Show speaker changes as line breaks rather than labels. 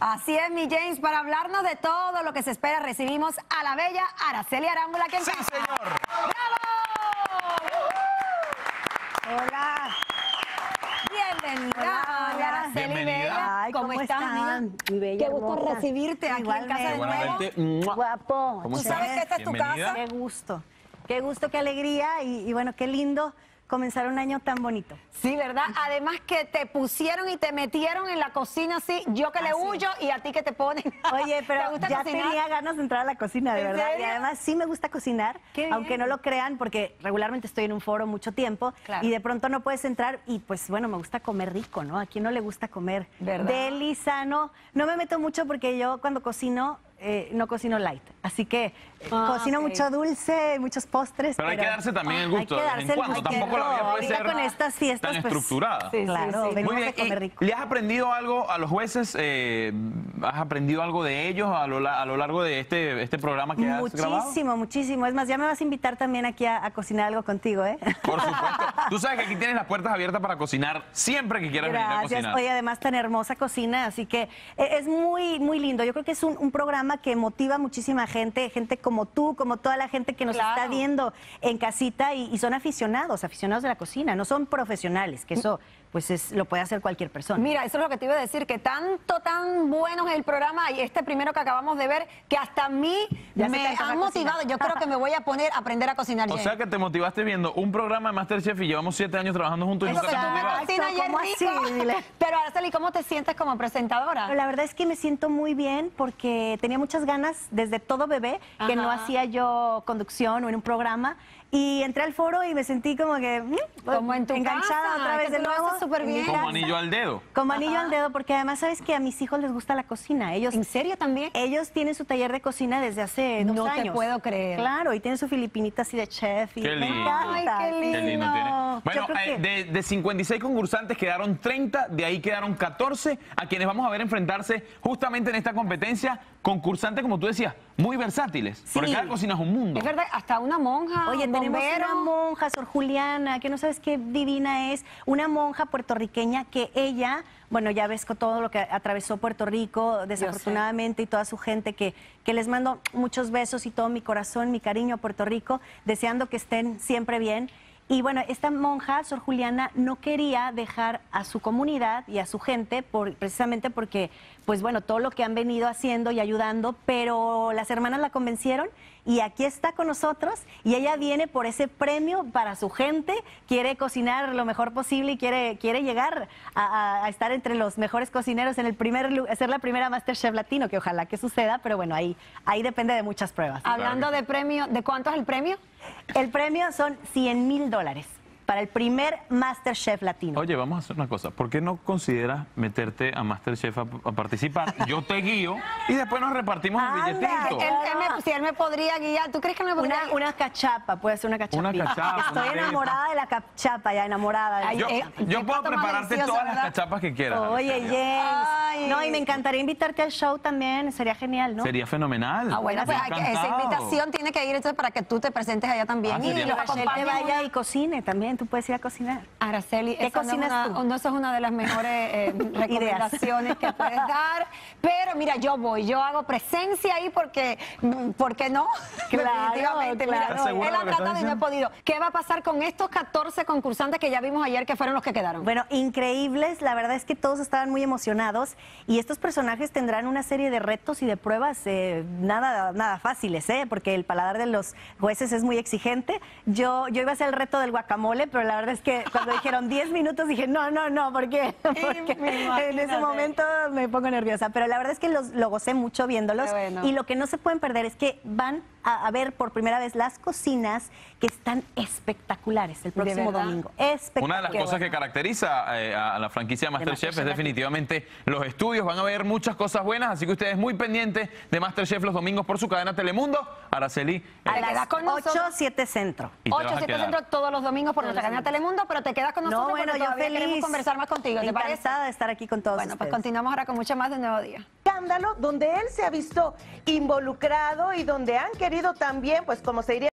Así es, mi James, para hablarnos de todo lo que se espera, recibimos a la bella Araceli Arámbula. aquí en
¡Sí,
casa.
señor!
¡Bravo! Hola. Bienvenida,
Hola.
Araceli
Bienvenida.
Bella.
Ay,
¿Cómo,
¿cómo
estás?
Mi bella
Qué gusto
hermosa.
recibirte aquí en casa de nuevo.
Guapo.
¿Cómo
Tú
estás?
sabes que esta es tu
Bienvenida.
casa.
Qué gusto. Qué gusto, qué alegría y, y bueno, qué lindo comenzar un año tan bonito.
Sí, ¿verdad? Además que te pusieron y te metieron en la cocina así, yo que le
sí.
huyo y a ti que te ponen.
Oye,
¿Te
pero ya
cocinar?
tenía ganas de entrar a la cocina, de
¿En
verdad.
serio?
Y además sí me gusta cocinar, aunque no lo crean, porque regularmente estoy en un foro mucho tiempo
Claro.
y de pronto no puedes entrar y pues bueno, me gusta comer rico, ¿no? ¿A quién no le gusta comer
¿Verdad?
deli, sano? No me meto mucho porque yo cuando cocino eh, no cocino light, así que eh,
Ah,
cocino mucho dulce, muchos postres.
Pero hay que darse también el
Hay
gusto
que
de vez
darse
en
el
cuando.
gustito.
Tampoco la vida puede ser
con estas fiestas,
tan
pues,
estructurada.
Sí,
Claro,
sí.
venimos
Muy bien,
a comer
¿y
rico.
¿le has aprendido algo a los jueces? Eh, ¿Has aprendido algo de ellos a lo, a lo largo de este, este programa que has grabado?
Muchísimo, muchísimo. Es más, ya me vas a invitar también aquí a, a cocinar algo contigo, ¿eh?
Por supuesto. Tú sabes que aquí tienes las puertas abiertas para cocinar siempre que quieras venir a
Gracias.
cocinar.
Oye, además tan hermosa cocina, así que eh, es muy, muy lindo. Yo creo que es un, un programa que motiva a muchísima gente, gente como tú, como toda la gente que nos
Claro.
está viendo en casita y, y son aficionados, aficionados de la cocina, no son profesionales, que eso pues es, lo puede hacer cualquier persona.
Mira, eso es lo que te iba a decir, que tanto, tan bueno es el programa y este primero que acabamos de ver, que hasta a mí
Ya
me han motivado. Yo creo que me voy a poner a aprender a cocinar.
O sea que te motivaste viendo un programa de Masterchef y llevamos siete años trabajando juntos y
Eso
nunca
que tú me cocinas y es
¿Cómo
rico.
así? Dile.
Pero Araceli, ¿cómo te sientes como presentadora?
Pero la verdad es que me siento muy bien porque tenía muchas ganas desde todo bebé que no
Ajá.
hacía yo conducción o en un programa y entré al foro y me sentí como que mm,
Como en tu
enganchada
casa,
otra vez de nuevo. mi
bien.
Como anillo al dedo.
Como anillo
Ajá.
al dedo porque además sabes que a mis hijos les gusta la cocina. Ellos
¿En serio también?
ellos tienen su taller de cocina desde hace dos
No te puedo creer.
Claro, y tienen su filipinita así de chef. Y
Qué
me
lindo.
encanta.
Ay, qué
Qué lindo tiene. Bueno, eh,
que-
de, de 56 concursantes quedaron 30, de ahí quedaron 14 a quienes vamos a ver enfrentarse justamente en esta competencia. Concursantes, como tú decías, muy versátiles. Porque
Sí.
cada cocina es un mundo.
Es verdad, hasta una monja,
Oye,
un
tenemos
bombero.
una monja, Sor Juliana, que no sabes qué divina es, una monja puertorriqueña que ella, bueno, ya ves con todo lo que atravesó Puerto Rico, desafortunadamente, y toda su gente, que, que les mando muchos besos y todo mi corazón, mi cariño a Puerto Rico, deseando que estén siempre bien. Y bueno, esta monja, Sor Juliana, no quería dejar a su comunidad y a su gente, por, precisamente porque, pues bueno, todo lo que han venido haciendo y ayudando, pero las hermanas la convencieron y aquí está con nosotros y ella viene por ese premio para su gente, quiere cocinar lo mejor posible y quiere, quiere llegar a, a- a estar entre los mejores cocineros en el primer ser la primera Masterchef latino, que ojalá que suceda, pero bueno, ahí, ahí depende de muchas pruebas.
Hablando de premio, ¿de cuánto es el premio?
El premio son 100 mil dólares para el primer Masterchef latino.
Oye, vamos a hacer una cosa. ¿Por qué no consideras meterte a Masterchef a, a participar? Yo te guío y después nos repartimos el billetito.
Él- él me- si él me podría guiar, ¿tú crees que me podría
Una,
guiar?
una cachapa, puede ser una cachapa.
Una cachapa,
Estoy
una
enamorada de la cachapa, ya enamorada. de
Yo, puedo prepararte todas las cachapas que quieras.
Oye. James.
Ay.
No, y me encantaría invitarte al show también, sería genial, ¿no?
Sería fenomenal.
Ah, bueno, pues
Yo
hay que- esa invitación tiene que ir entonces para que tú te presentes allá también.
Ah,
y los acompañes
vaya
una-
y cocine también, tú puedes ir a cocinar.
Araceli,
¿Qué
esa no es
cocinas
una-
tú?
no, eso es una de las mejores eh, recomendaciones que puedes dar. Pero mira, yo voy, yo hago presencia ahí porque, ¿por qué no?
Claro,
Definitivamente, mira,
claro.
¿Estás segura
él ha tratado y no he podido. ¿Qué va a pasar con estos 14 concursantes que ya vimos ayer que fueron los que quedaron?
Bueno, increíbles, la verdad es que todos estaban muy emocionados y estos personajes tendrán una serie de retos y de pruebas eh, nada, nada fáciles, ¿eh? porque el paladar de los jueces es muy exigente. Yo, yo iba a hacer el reto del guacamole, pero la verdad es que cuando dijeron 10 minutos dije, no, no, no, ¿por qué? Porque en ese momento me pongo nerviosa, pero la verdad es que los, lo gocé mucho viéndolos
bueno.
y lo que no se pueden perder es que van a, a ver por primera vez las cocinas que están espectaculares el próximo domingo. Espectacular.
Una de las cosas que caracteriza eh, a la franquicia Masterchef es
Masterchef.
definitivamente los estudios. Van a ver muchas cosas buenas, así que ustedes muy pendientes de Masterchef los domingos por su cadena Telemundo. Araceli, eh,
A
¿Te
las
quedas con
8,
nosotros?
7 centro.
y te
8,
vas a
7
quedar.
centros todos los domingos por nuestra cadena Telemundo, pero te quedas con nosotros
No, bueno,
porque
yo
todavía
feliz.
queremos conversar más contigo, ¿te parece?
Encantada de estar aquí con todos
Bueno, pues continuamos ahora con mucho más de Nuevo Día.
Escándalo donde él se ha visto involucrado y donde han querido también, pues como se diría,